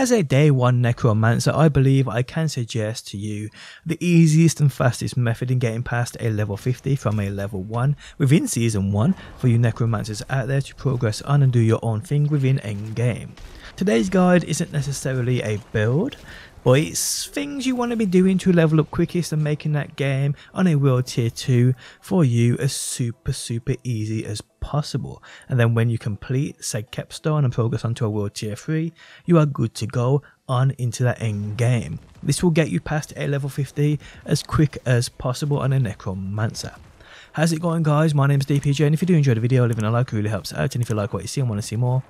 As a day one necromancer, I believe I can suggest to you the easiest and fastest method in getting past a level 50 from a level 1 within season 1 for you necromancers out there to progress on and do your own thing within endgame. Today's guide isn't necessarily a build, but it's things you want to be doing to level up quickest and making that game on a world tier 2 for you as super super easy as possible. And then when you complete said capstone and progress onto a world tier 3, you are good to go on into that end game. This will get you past a level 50 as quick as possible on a necromancer. How's it going guys? My name is DPJ and if you do enjoy the video, leaving a like really helps out and if you like what you see and want to see more,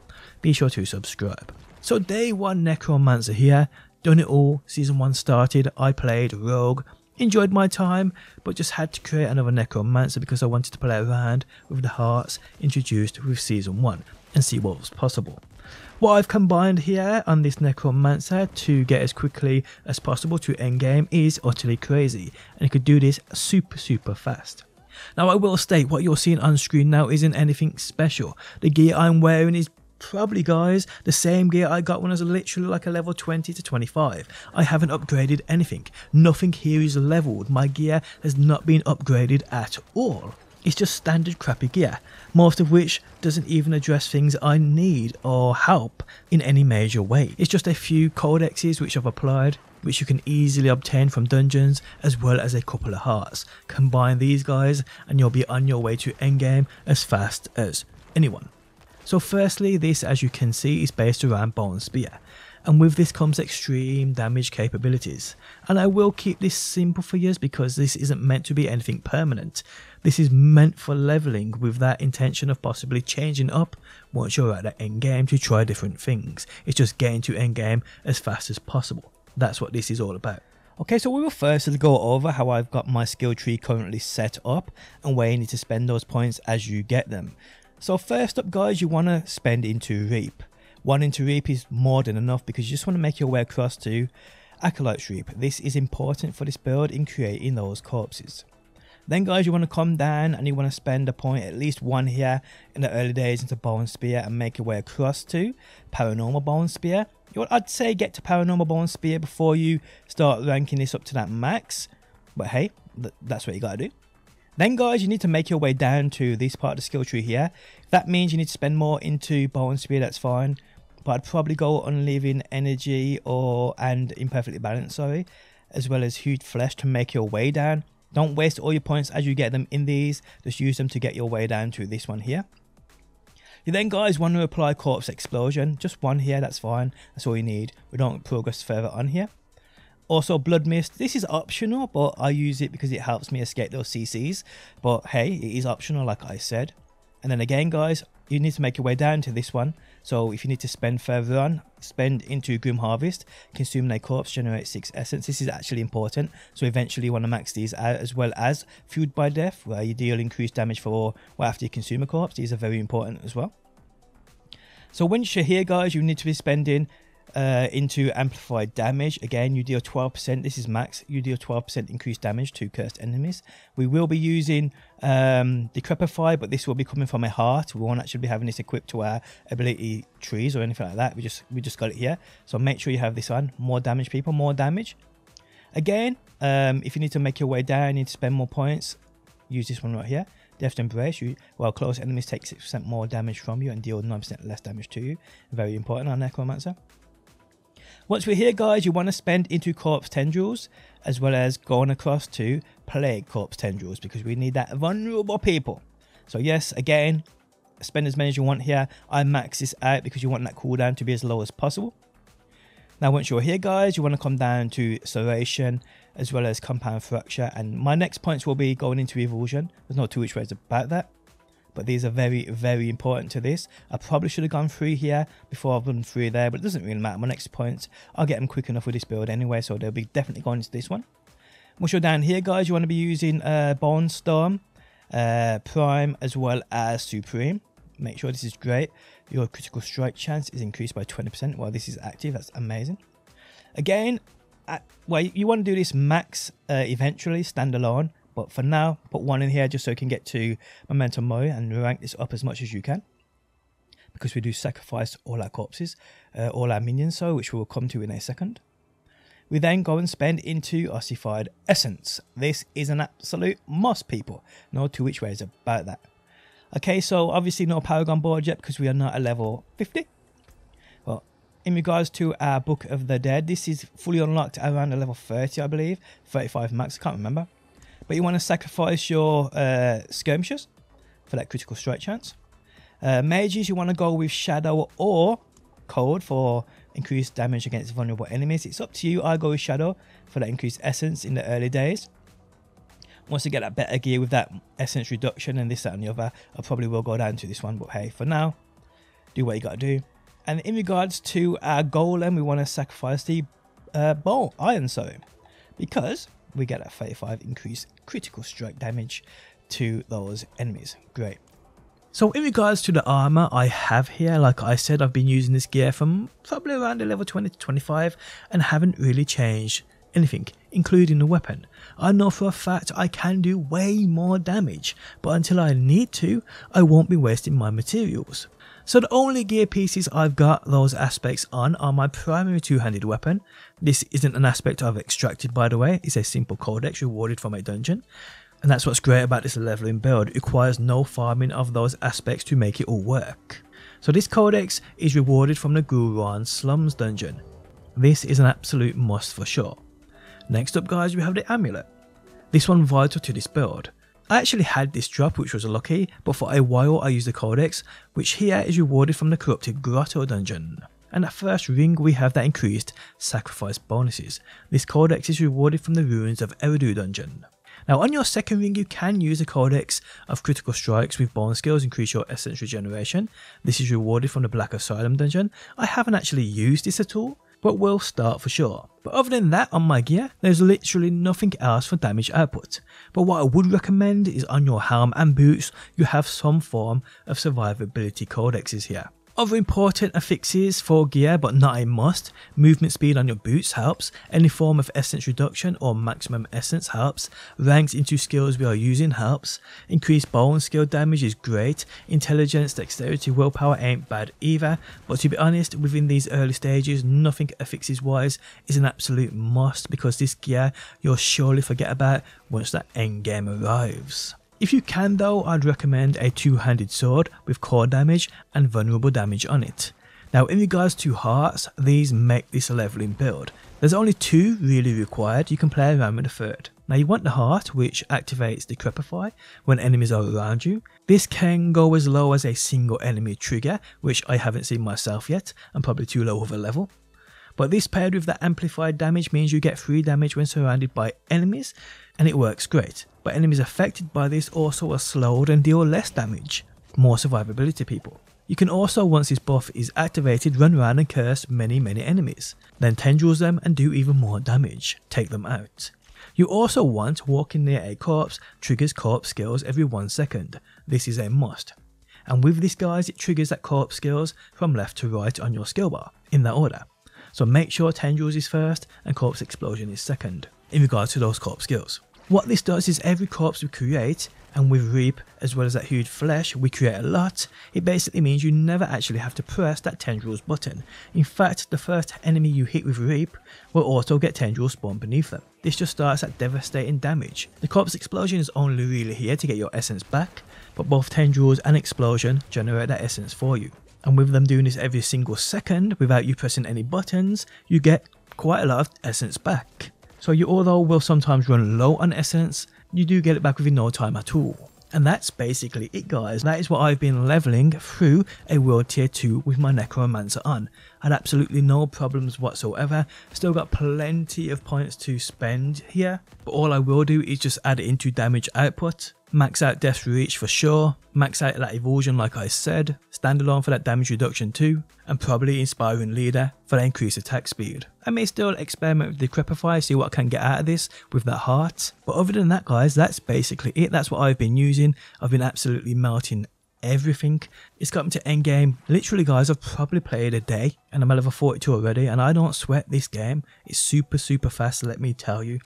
be sure to subscribe. So day 1 Necromancer here, done it all, season 1 started, I played Rogue, enjoyed my time, but just had to create another Necromancer because I wanted to play around with the hearts introduced with season 1 and see what was possible. What I've combined here on this Necromancer to get as quickly as possible to endgame is utterly crazy and you could do this super super fast. Now I will state what you're seeing on screen now isn't anything special. The gear I'm wearing is probably guys the same gear I got when I was literally like a level 20 to 25. I haven't upgraded anything. Nothing here is leveled. My gear has not been upgraded at all. It's just standard crappy gear, most of which doesn't even address things I need or help in any major way. It's just a few codexes which I've applied, which you can easily obtain from dungeons, as well as a couple of hearts. Combine these guys and you'll be on your way to endgame as fast as anyone. So firstly, this as you can see is based around Bone Spear, and with this comes extreme damage capabilities. And I will keep this simple for you because this isn't meant to be anything permanent. This is meant for leveling with that intention of possibly changing up once you're at the end game to try different things. It's just getting to end game as fast as possible. That's what this is all about. Okay, so we will firstly go over how I've got my skill tree currently set up and where you need to spend those points as you get them. So first up guys, you want to spend into Reap. One into Reap is more than enough because you just want to make your way across to Acolyte Reap. This is important for this build in creating those corpses. Then guys, you want to come down and you want to spend a point, at least one here in the early days into Bone Spear and make your way across to Paranormal Bone Spear. You want, I'd say get to Paranormal Bone Spear before you start ranking this up to that max. But hey, that's what you got to do. Then guys, you need to make your way down to this part of the skill tree here. If that means you need to spend more into bone spear, that's fine. But I'd probably go on unliving energy or and imperfectly balanced, sorry, as well as hewed flesh to make your way down. Don't waste all your points as you get them in these. Just use them to get your way down to this one here. You then guys want to apply corpse explosion. Just one here, that's fine. That's all you need. We don't progress further on here. Also, Blood Mist. This is optional, but I use it because it helps me escape those CCs. But hey, it is optional, like I said. And then again, guys, you need to make your way down to this one. So if you need to spend further on, spend into Grim Harvest, consume a corpse, generate 6 essence. This is actually important. So eventually you want to max these out as well as Fueled by Death, where you deal increased damage for well, after you consume a corpse. These are very important as well. So once you're here, guys, you need to be spending uh, into amplified damage. Again, you deal 12%. This is max. You deal 12% increased damage to cursed enemies. We will be using um, Decrepify, but this will be coming from a heart. We won't actually be having this equipped to our ability trees or anything like that. We just we just got it here. So make sure you have this on. More damage, people. More damage. Again, um, if you need to make your way down, you need to spend more points. Use this one right here. Death Embrace, you, while close enemies take 6% more damage from you and deal 9% less damage to you. Very important on Necromancer. Once we're here guys, you want to spend into Corpse Tendrils as well as going across to Plague Corpse Tendrils because we need that vulnerable people. So yes, again, spend as many as you want here. I max this out because you want that cooldown to be as low as possible. Now once you're here guys, you want to come down to Serration as well as Compound Fracture and my next points will be going into Evulsion. There's no two which ways about that but these are very, very important to this. I probably should have gone through here before I've gone through there, but it doesn't really matter. My next points, I'll get them quick enough with this build anyway, so they'll be definitely going into this one. Once you're down here, guys, you want to be using uh, Bone Storm, uh, Prime, as well as Supreme. Make sure this is great. Your critical strike chance is increased by 20% while this is active. That's amazing. Again, at, well, you want to do this max uh, eventually, standalone. But for now, put one in here just so you can get to momentum mode and rank this up as much as you can. because we do sacrifice all our corpses, uh, all our minions, so which we'll come to in a second. We then go and spend into ossified essence. This is an absolute must, people. No two which ways about that. Okay, so obviously no Paragon board yet because we are not at level 50. Well, in regards to our Book of the Dead, this is fully unlocked around a level 30, I believe. 35 max, I can't remember. But you want to sacrifice your uh, skirmishers for that critical strike chance. Uh, mages, you want to go with Shadow or Cold for increased damage against vulnerable enemies. It's up to you. I go with Shadow for that increased essence in the early days. Once you get that better gear with that essence reduction and this, that, and the other, I probably will go down to this one. But hey, for now, do what you got to do. And in regards to our golem, we want to sacrifice the uh, bolt iron sowing because we get a 35 increased critical strike damage to those enemies. Great. So in regards to the armor I have here, like I said, I've been using this gear from probably around the level 20 to 25 and haven't really changed anything, including the weapon. I know for a fact I can do way more damage, but until I need to, I won't be wasting my materials. So the only gear pieces I've got those aspects on are my primary two-handed weapon. This isn't an aspect I've extracted by the way, it's a simple codex rewarded from a dungeon. And that's what's great about this leveling build, it requires no farming of those aspects to make it all work. So this codex is rewarded from the Guulrahn Slums dungeon. This is an absolute must for sure. Next up guys we have the amulet. This one vital to this build. I actually had this drop which was lucky, but for a while I used the codex, which here is rewarded from the corrupted grotto dungeon. And at first ring we have that increased sacrifice bonuses. This codex is rewarded from the ruins of Eridu dungeon. Now on your second ring you can use the codex of critical strikes with bonus skills increase your essence regeneration. This is rewarded from the Black Asylum dungeon. I haven't actually used this at all, but will start for sure. But other than that on my gear, there's literally nothing else for damage output. But what I would recommend is on your helm and boots, you have some form of survivability codexes here. Other important affixes for gear but not a must, movement speed on your boots helps, any form of essence reduction or maximum essence helps, ranks into skills we are using helps, increased bone skill damage is great, intelligence, dexterity, willpower ain't bad either, but to be honest within these early stages nothing affixes wise is an absolute must because this gear you'll surely forget about once that end game arrives. If you can though, I'd recommend a two-handed sword with core damage and vulnerable damage on it. Now in regards to hearts, these make this a leveling build. There's only two really required, you can play around with a third. Now you want the heart which activates Decrepify when enemies are around you. This can go as low as a single enemy trigger, which I haven't seen myself yet, I'm probably too low of a level. But this paired with the amplified damage means you get free damage when surrounded by enemies and it works great. But enemies affected by this also are slowed and deal less damage. More survivability people. You can also once this buff is activated run around and curse many many enemies. Then tendrils them and do even more damage. Take them out. You also want walking near a corpse triggers corpse skills every 1 second. This is a must. And with this guys it triggers that corpse skills from left to right on your skill bar, in that order. So make sure Tendrils is first and Corpse Explosion is second, in regards to those corpse skills. What this does is every corpse we create, and with Reap as well as that hewed flesh we create a lot, it basically means you never actually have to press that Tendrils button. In fact, the first enemy you hit with Reap will also get Tendrils spawned beneath them. This just starts at devastating damage. The Corpse Explosion is only really here to get your essence back, but both Tendrils and Explosion generate that essence for you. And with them doing this every single second without you pressing any buttons, you get quite a lot of essence back. So you although will sometimes run low on essence, you do get it back within no time at all. And that's basically it guys, that is what I've been leveling through a world tier 2 with my Necromancer on. I had absolutely no problems whatsoever, still got plenty of points to spend here, but all I will do is just add it into damage output max out Death's Reach for sure, max out that Evulsion like I said, Standalone for that damage reduction too, and probably Inspiring Leader for that increased attack speed. I may still experiment with Decrepify, see what I can get out of this with that heart, but other than that guys, that's basically it, that's what I've been using, I've been absolutely melting everything. It's got me to endgame. Literally guys, I've probably played a day and I'm at level 42 already and I don't sweat this game. It's super super fast let me tell you.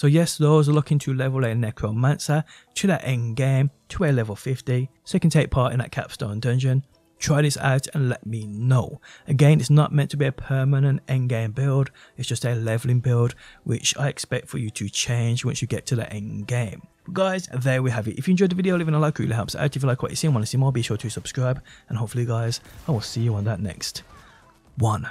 So yes, those are looking to level a Necromancer to that end game to a level 50, so you can take part in that capstone dungeon. try this out and let me know. Again, it's not meant to be a permanent end game build, it's just a leveling build, which I expect for you to change once you get to the end game. But guys, there we have it. If you enjoyed the video, leaving a like really helps out. If you like what you see and want to see more, be sure to subscribe. And hopefully guys, I will see you on that next one.